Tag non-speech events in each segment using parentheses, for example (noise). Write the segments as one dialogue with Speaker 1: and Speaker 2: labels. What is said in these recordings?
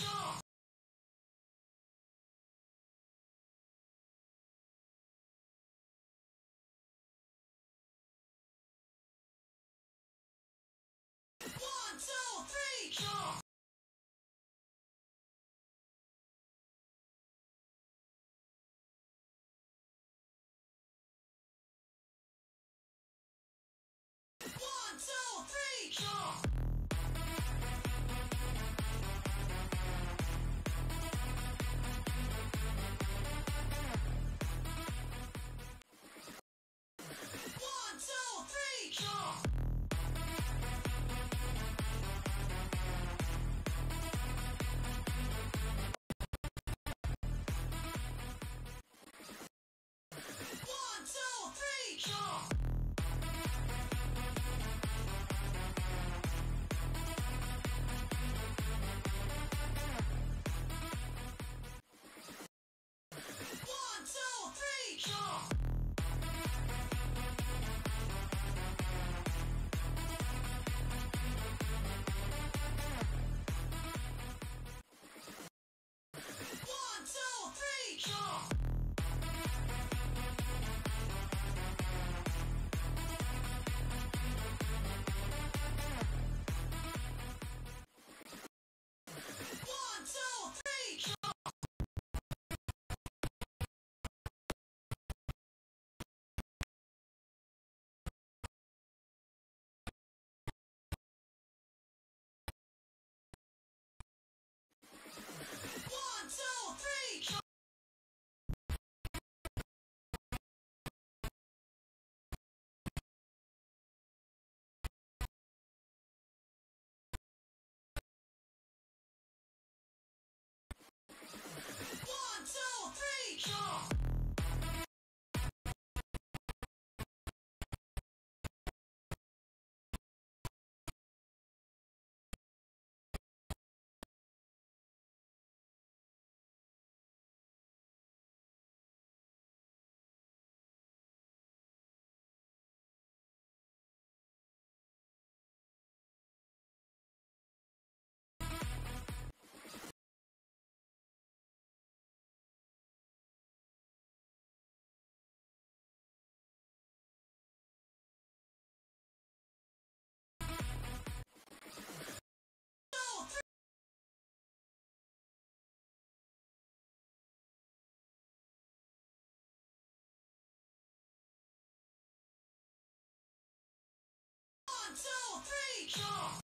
Speaker 1: One, two, three! Two, three, jump.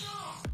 Speaker 2: Shock!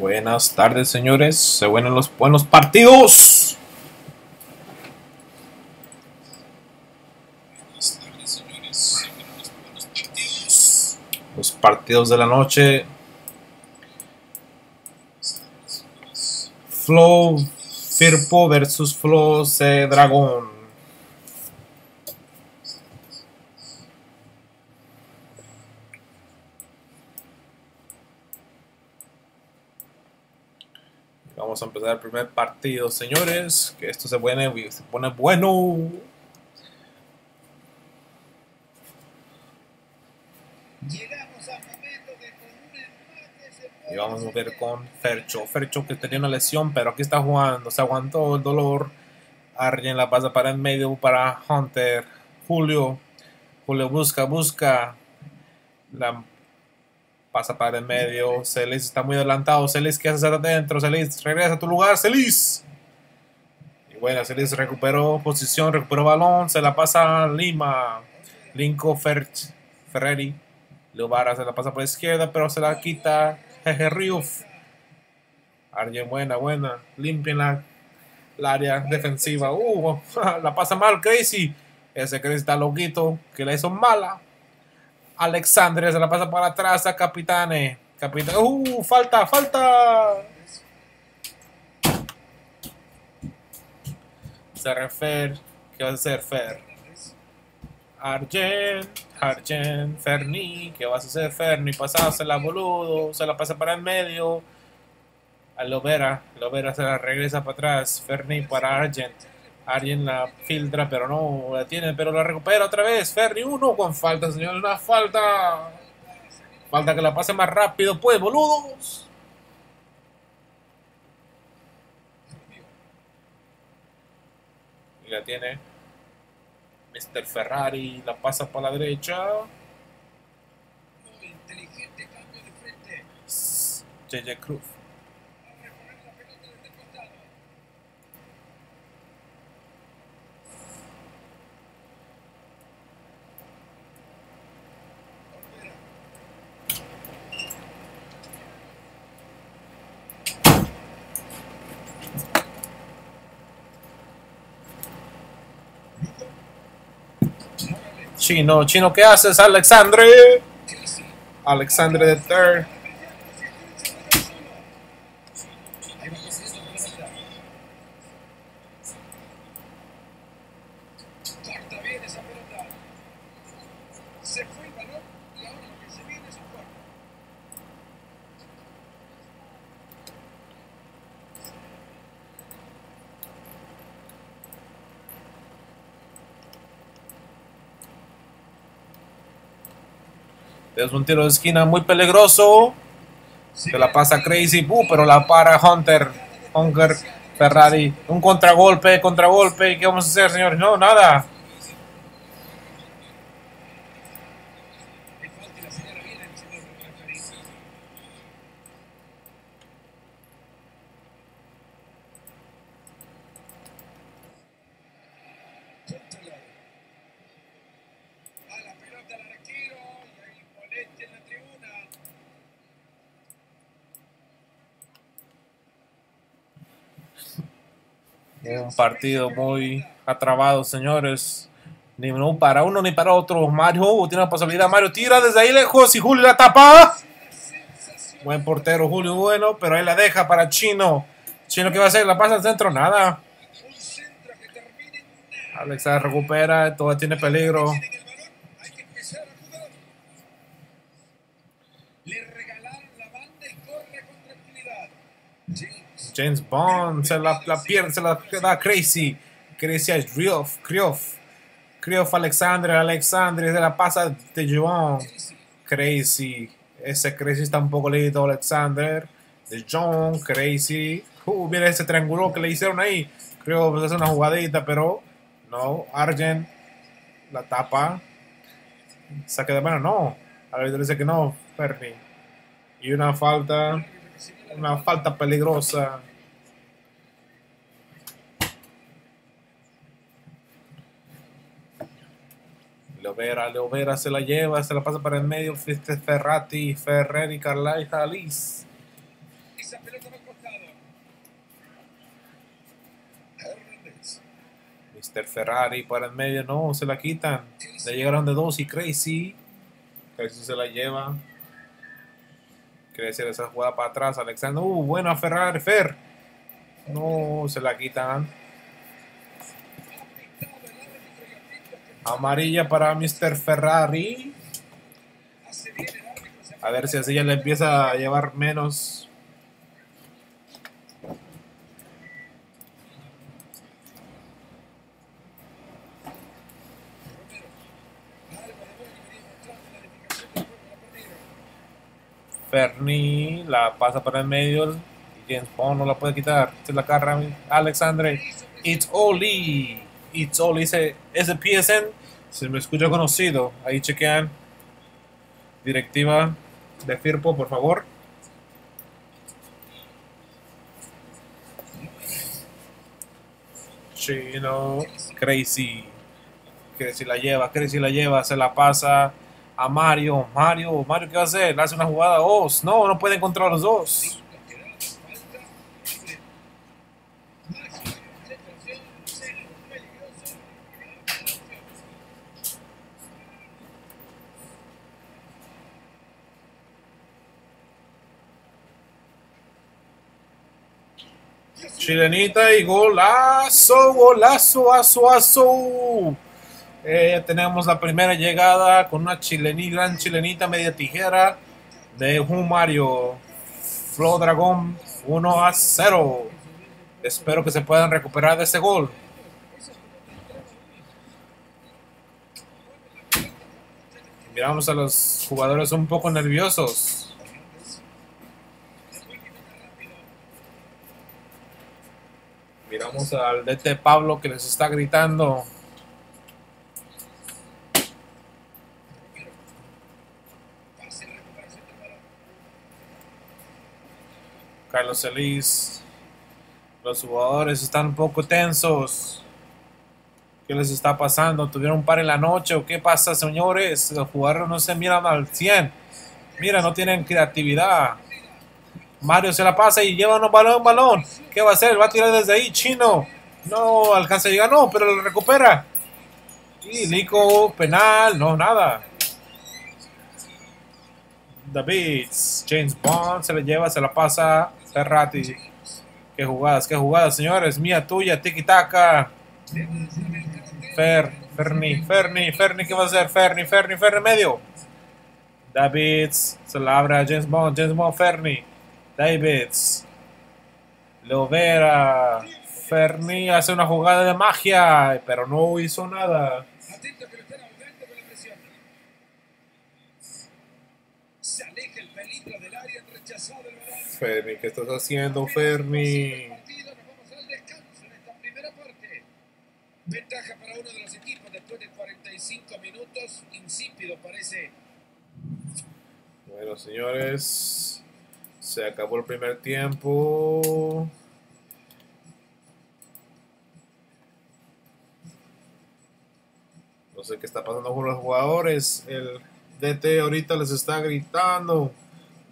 Speaker 2: Buenas tardes, señores. Se buenos los buenos partidos.
Speaker 3: Buenas tardes, señores. Se los buenos partidos.
Speaker 2: Los partidos de la noche. Flow Firpo versus Flow C Dragón. Vamos a empezar el primer partido, señores. Que esto se pone, se pone bueno. Y vamos a ver con Fercho. Fercho que tenía una lesión, pero aquí está jugando. Se aguantó el dolor. Arjen la pasa para en medio para Hunter. Julio. Julio busca, busca. La pasa para en medio. Celis está muy adelantado. Celis, ¿qué haces adentro? Celis, regresa a tu lugar. Celis. Y bueno, Celis recuperó posición, recuperó balón. Se la pasa a Lima. Linko Ferreri. Leovara se la pasa por la izquierda, pero se la quita Jeje Riuf. Buena, buena. Limpia la, la área defensiva. Uh, (laughs) la pasa mal, Crazy. Ese Crazy está loquito, que la hizo mala. Alexandre se la pasa para atrás a Capitane. Uh, falta, falta. Se refer. ¿Qué va a hacer Fer? Arjen, Arjen, Ferni, ¿qué vas a hacer Ferni? Pasársela, boludo, se la pasa para el medio. A Lovera, Lovera se la regresa para atrás. Ferni para Arjen. Arjen la filtra, pero no la tiene, pero la recupera otra vez. Ferni, uno con falta, señor, una falta. Falta que la pase más rápido, pues, boludos. Y la tiene Mr. Ferrari, la pasa para la derecha.
Speaker 4: Muy inteligente cambio de frente.
Speaker 2: JJ Cruz.
Speaker 4: A reponer la pelota desde el costado. Olvera. Luco. Morales.
Speaker 2: Chino, Chino, ¿qué haces, Alexandre? Alexandre the third.
Speaker 4: Ahí va corriendo por la mitad. Corta bien esa pelota. Se fue el balón y ahora lo que se viene es un corte.
Speaker 2: Es un tiro de esquina muy peligroso. Se la pasa Crazy, uh, pero la para Hunter. Hunter, Ferrari. Un contragolpe, contragolpe. ¿Qué vamos a hacer, señores? No, nada.
Speaker 4: El falta y la señala bien el señor referee. Controlado. A la pelota al arquero y hay molestia en la tribuna.
Speaker 2: Un partido muy atrabado, señores. Ni uno para uno ni para otro. Mario tiene la posibilidad. Mario tira desde ahí lejos y Julio la tapa. Buen portero, Julio, bueno, pero ahí la deja para Chino. Chino, ¿qué va a hacer? ¿La pasa al centro? Nada. Alexa recupera, todo tiene peligro.
Speaker 4: Tienen el balón, hay que empezar a jugar. Le regalaron la banda y corre con tranquilidad. James.
Speaker 2: Bond se la, la pierde, se la da Crazy. Crazy a Krioff, Krioff. Krioff Alexandre, Alexandre se la pasa de Joan. Crazy. Ese Crazy está un poco leído Alexander. De John, Crazy. Uh, ese triángulo que le hicieron ahí. Creo que es una jugadita, pero no. Argent la tapa. Saque de mano, no. Árbitro dice que no, Ferni. Y una falta, una falta peligrosa. Leovera, Leovera se la lleva, se la pasa para el medio. Fuiste Ferrati, Ferreri, Carlai, Jalis.
Speaker 4: Esa pelota va al costado. Hernández.
Speaker 2: Mr. Ferrari para el medio, no, se la quitan. Le llegaron de dos y Crazy. Crazy se la lleva. quiere decir esa jugada para atrás. Alexander, uh, buena Ferrari, Fer. No, se la quitan. Amarilla para Mr. Ferrari. A ver si así ya le empieza a llevar menos. Ferni la pasa para el medio. Y James no la puede quitar. Se la carga Alexandre. It's Oli. It's Oli. Ese, ese PSN se me escucha conocido. Ahí chequean. Directiva de Firpo, por favor. Chino. Crazy. Crazy la lleva. Crazy la lleva. Se la pasa a Mario. Mario. Mario, ¿qué va a hacer? Hace una jugada. Oh, no, no puede encontrar los dos.
Speaker 4: Lo que da falta. eh, Máxima concentración, serio, peligroso.
Speaker 2: Chilenita y golazo, golazo, aso, aso. Eh, tenemos la primera llegada con una chilenita, gran chilenita media tijera de un Mario Flow Dragón 1 a 0. Espero que se puedan recuperar de ese gol. Miramos a los jugadores un poco nerviosos. Miramos al DT Pablo que les está gritando. Carlos Elís. Los jugadores están un poco tensos. ¿Qué les está pasando? ¿Tuvieron un par en la noche o qué pasa, señores? Los jugadores no se miran al 100. Mira, no tienen creatividad. Mario se la pasa y lleva un balón, balón. ¿Qué va a hacer? Va a tirar desde ahí, chino. No alcanza a llegar, no, pero lo recupera. Y Nico, penal, no, nada. David, James Bond se le lleva, se la pasa. Ferrati. Qué jugadas, qué jugadas, señores. Mía tuya, tiki taka. Fer, Ferni, Ferni, Ferni, ¿qué va a hacer? Ferni, Ferni, Ferni, medio. Davids se la abre James Bond, James Bond, Ferni. Davids. Lovera. Ferni hace una jugada de magia, pero no hizo nada. Ferni, ¿qué estás haciendo,
Speaker 4: parte. Ventaja para uno de los equipos después de 45 minutos. Insípido parece.
Speaker 2: Bueno, señores, se acabó el primer tiempo. No sé qué está pasando con los jugadores. El DT ahorita les está gritando.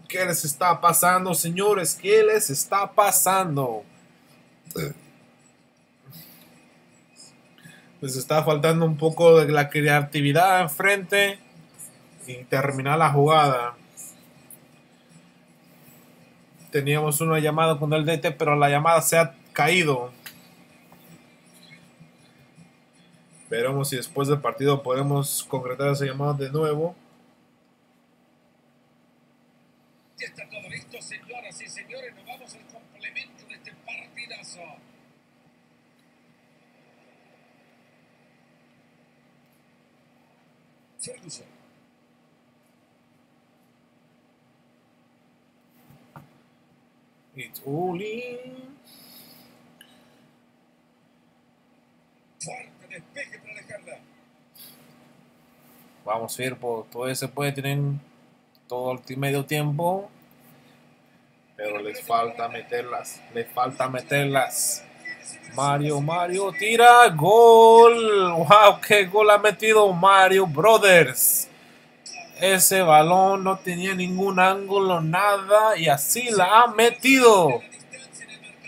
Speaker 2: ¿Qué les está pasando, señores? ¿Qué les está pasando? Les está faltando un poco de la creatividad enfrente y terminar la jugada. Teníamos una llamada con el DT, pero la llamada se ha caído. Veremos si después del partido podemos concretar esa llamada de nuevo.
Speaker 4: Ya está todo listo, señoras y señores. Nos vamos al complemento de este partidazo. Ferguson.
Speaker 2: It's Uli.
Speaker 4: Fuerte despeje para alejarla.
Speaker 2: Vamos, Firpo. Todo se puede tener todo el medio tiempo. Pero les falta meterlas. Les falta meterlas. Mario, Mario, tira, gol. Wow, qué gol ha metido Mario Brothers. Ese balón no tenía ningún ángulo, nada, y así la ha metido.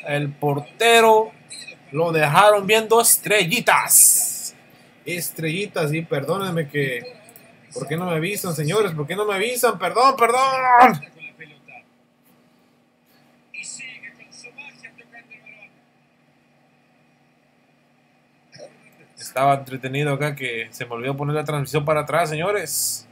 Speaker 2: El portero lo dejaron viendo estrellitas. Estrellitas, y perdónenme que. ¿Por qué no me avisan, señores? ¿Por qué no me avisan? Perdón, perdón. Estaba entretenido acá que se me olvidó poner la transmisión para atrás, señores.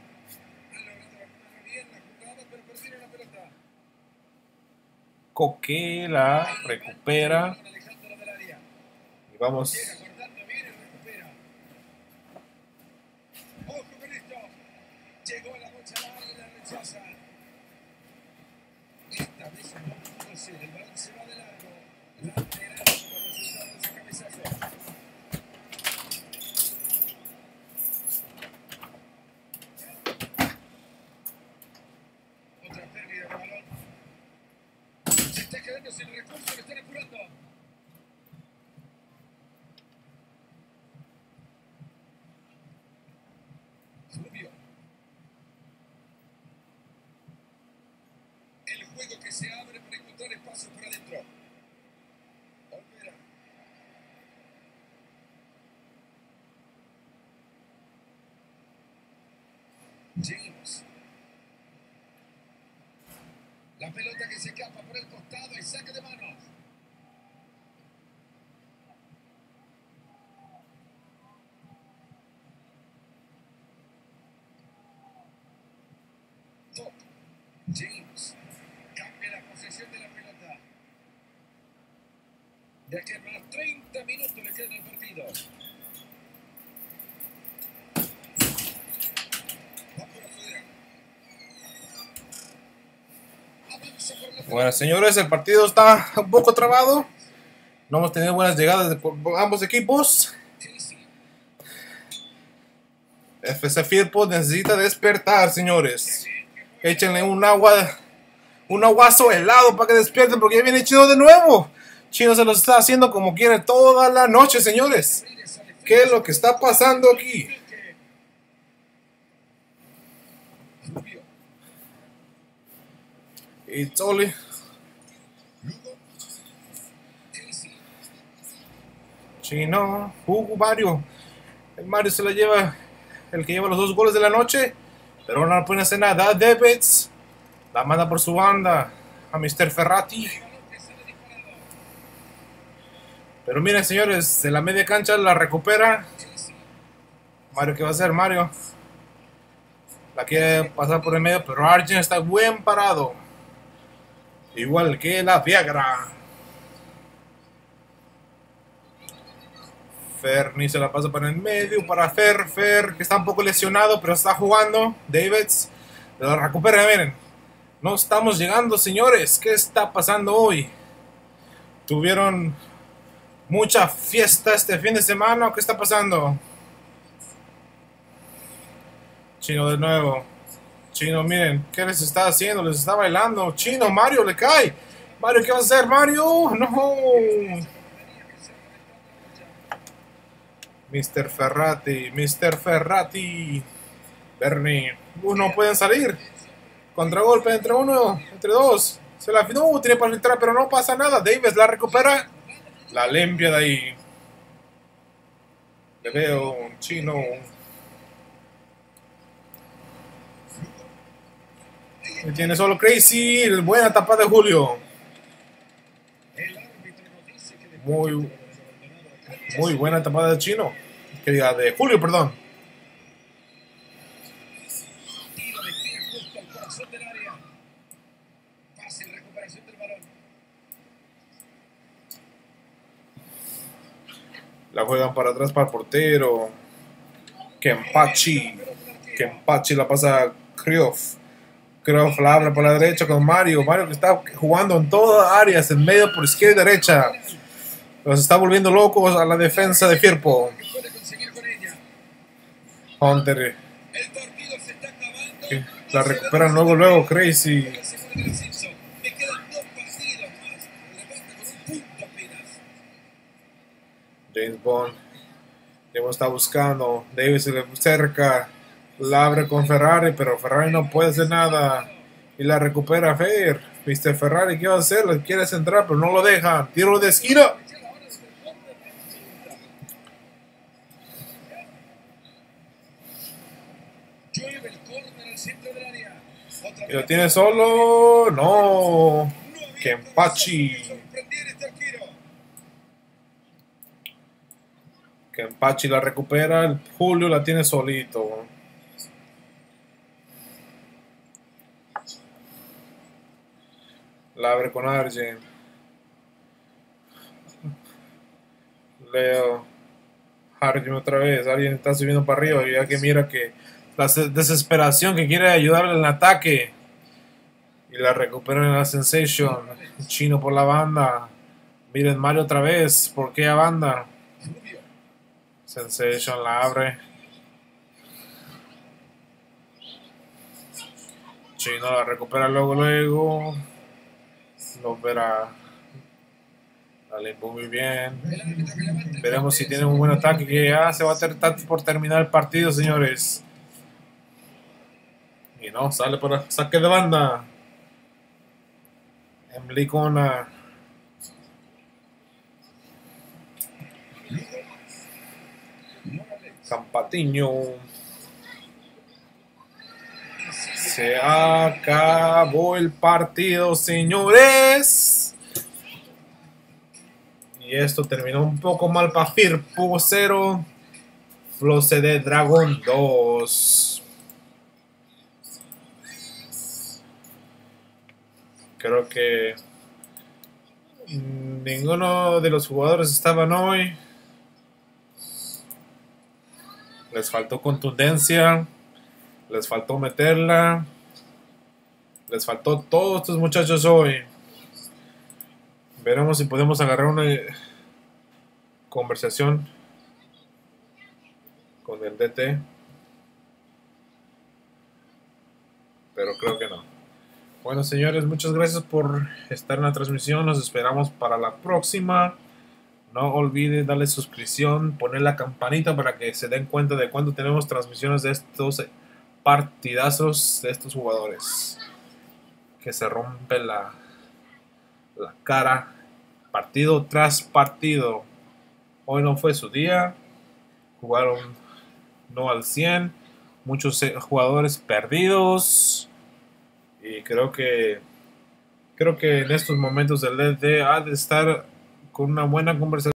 Speaker 4: Al área y la rechaza. Esta vez. Lateral como resultado de ese cabezazo. Otra pérdida de balón. Se está quedando sin recursos, lo están apurando. Rubio. El juego que se abre para encontrar espacio por adentro. Olvera. James. La pelota que se escapa por el costado y saque de manos. Top. James cambia la posesión de la pelota. De aquí a más 30 minutos le quedan al partido. Va por afuera. Avanza por la
Speaker 2: Bueno, señores, el partido está un poco trabado. No hemos tenido buenas llegadas de ambos equipos. FC Firpo necesita despertar, señores. Échenle un agua, un aguazo helado para que despierten porque ya viene Chino de nuevo. Chino se los está haciendo como quiere toda la noche, señores. ¿Qué es lo que está pasando aquí?
Speaker 4: Casey.
Speaker 2: Chino, Hugo, Mario. El Mario se la lleva, el que lleva los dos goles de la noche. Pero no puede hacer nada. Davids la manda por su banda a Mr. Ferrati. Pero miren, señores, de la media cancha la recupera. Mario, ¿qué va a hacer, Mario? La quiere pasar por el medio, pero Arjen está buen parado. Igual que la Viagra. Ferni se la pasa para el medio, para Fer, Fer, que está un poco lesionado, pero está jugando. Davids la recupera, miren. No estamos llegando, señores. ¿Qué está pasando hoy? ¿Tuvieron mucha fiesta este fin de semana qué está pasando? Chino de nuevo. Chino, miren, ¿qué les está haciendo? Les está bailando. Chino, Mario, le cae. Mario, ¿qué va a hacer, Mario? No. Mr. Ferrati, Mr. Ferrati. Bernie. Uh, no pueden salir. Contragolpe entre uno, entre dos. Se la no, tiene para filtrar, pero no pasa nada. Davis la recupera. La limpia de ahí. Le veo un chino. Tiene solo Crazy. Buena tapa de Julio. Muy, muy buena tapada de chino. Que diga, de Julio, perdón. La juegan para atrás para el portero. Kempachi. Kempachi la pasa a Krioff. Krioff la abre por la derecha con Mario. Mario que está jugando en todas áreas, en medio, por izquierda y derecha. Los está volviendo locos a la defensa de Firpo. Hunter la recupera luego, luego Crazy. James Bond. Diego está buscando. Davis se le cerca. La abre con Ferrari, pero Ferrari no puede hacer nada. Y la recupera Fer. Mr. Ferrari, ¿qué va a hacer? Quiere centrar, pero no lo deja. Tiro de esquina. Y lo tiene solo. No. Kempachi.
Speaker 4: forma de sorprender este arquero.
Speaker 2: Que Pachi la recupera. Julio la tiene solito. La abre con Arjen. Leo. Arjen otra vez. Alguien está subiendo para arriba. Ya que mira que la se- desesperación que quiere ayudarle en el ataque. Y la recupera en la Sensation. Chino por la banda. Miren Mario otra vez. ¿Por qué a banda? Sensation la abre. Chino la recupera luego, luego. Lo verá. Limpió muy bien. Veremos si tiene un buen ataque. Que ya se va a está por terminar el partido, señores. Y no, sale por saque de banda. Emblicona. Campatiño.
Speaker 4: Y sigue
Speaker 2: Se acabó el partido, señores. Y esto terminó un poco mal para Firpo 0. Flose de Dragon 2. Creo que ninguno de los jugadores estaban hoy. Les faltó contundencia. Les faltó meterla. Les faltó todos estos muchachos hoy. Veremos si podemos agarrar una eh, conversación con el DT. Pero creo que no. Bueno, señores, muchas gracias por estar en la transmisión. Nos esperamos para la próxima. No olviden darle suscripción, poner la campanita para que se den cuenta de cuando tenemos transmisiones de estos partidazos de estos jugadores. Que se rompe la, la cara partido tras partido. Hoy no fue su día. Jugaron no al 100. Muchos eh, jugadores perdidos. Y creo que creo que en estos momentos el DD ha de estar con una buena conversación.